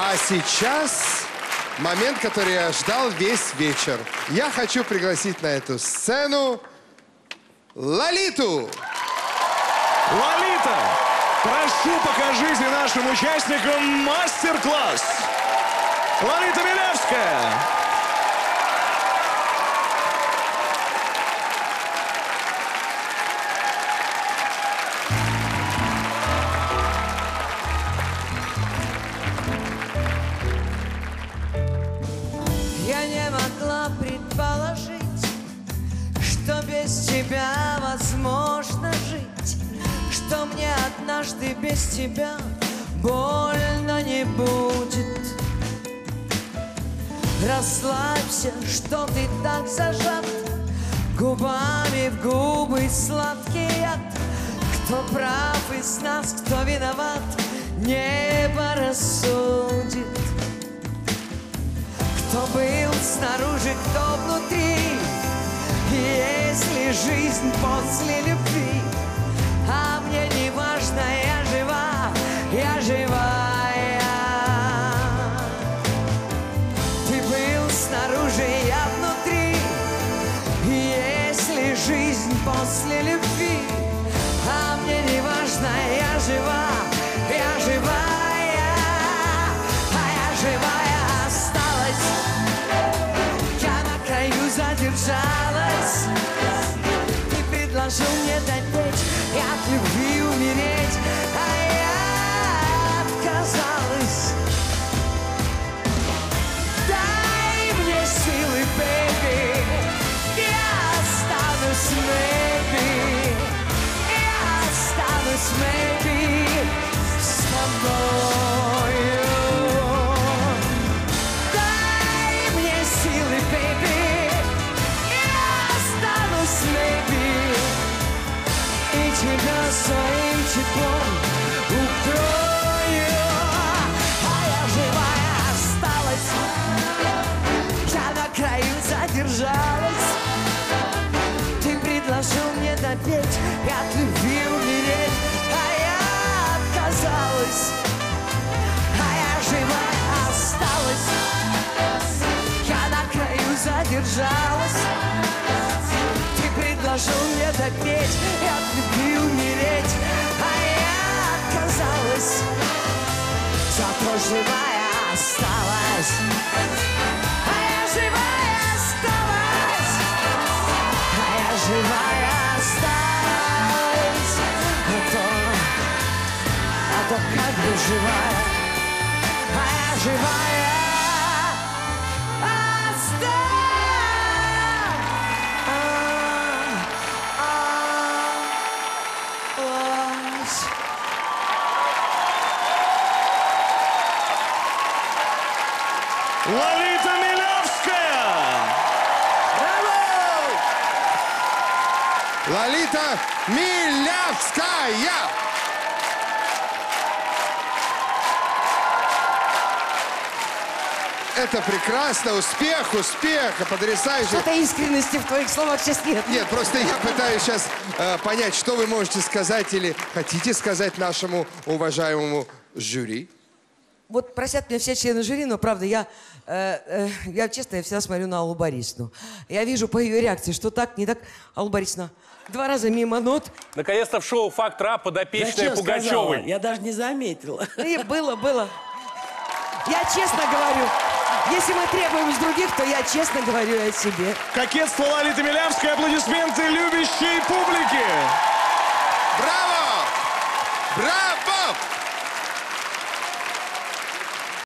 А сейчас момент, который я ждал весь вечер. Я хочу пригласить на эту сцену Лолиту. Лолита, прошу покажите нашим участникам мастер-класс. Лолита Милявская. Не могла предположить, что без тебя возможно жить, что мне однажды без тебя больно не будет. Расслабься, что ты так зажат, губами в губы сладкий яд. Кто прав из нас, кто виноват, небо рассудит. Кто был снаружи, кто внутри. Если жизнь после любви А мне не важно, я жива, я живая Ты был снаружи, я внутри. Если жизнь после любви Ты предложил мне тебя своим теплом укрою. А я живая осталась. Я на краю задержалась. Ты предложил мне допеть И от любви умереть. А я отказалась. А я живая осталась. Я на краю задержалась. Ты предложил мне допеть И от а то как бы живая А я живая. Лолита Милявская. Лолита Милявская. Это прекрасно. Успех, успех. Потрясающе. Что-то искренности в твоих словах сейчас нет. Нет, просто я пытаюсь сейчас э, понять, что вы можете сказать или хотите сказать нашему уважаемому жюри. Вот просят меня все члены жюри, но правда, я, э, э, я честно, я всегда смотрю на Аллу Борисовну. Я вижу по ее реакции, что так, не так. Алла Борисовна, два раза мимо нот. Наконец-то в шоу «Факт Ра» подопечная Зачем сказала? Пугачевой. Я даже не заметила. И было, было. Я честно говорю, если мы требуем из других, то я честно говорю о себе. Кокетство Лолиты Милявской. Аплодисменты любящей публики.